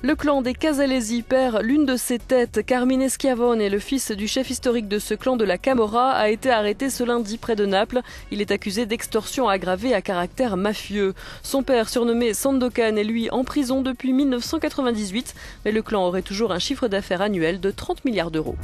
Le clan des Casalesi perd l'une de ses têtes. Carmine Schiavone, le fils du chef historique de ce clan de la Camorra, a été arrêté ce lundi près de Naples. Il est accusé d'extorsion aggravée à caractère mafieux. Son père, surnommé Sandokan, est lui en prison depuis 1998, mais le clan aurait toujours un chiffre d'affaires annuel de 30 milliards d'euros.